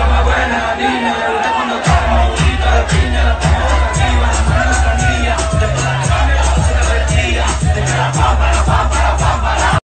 toma buena.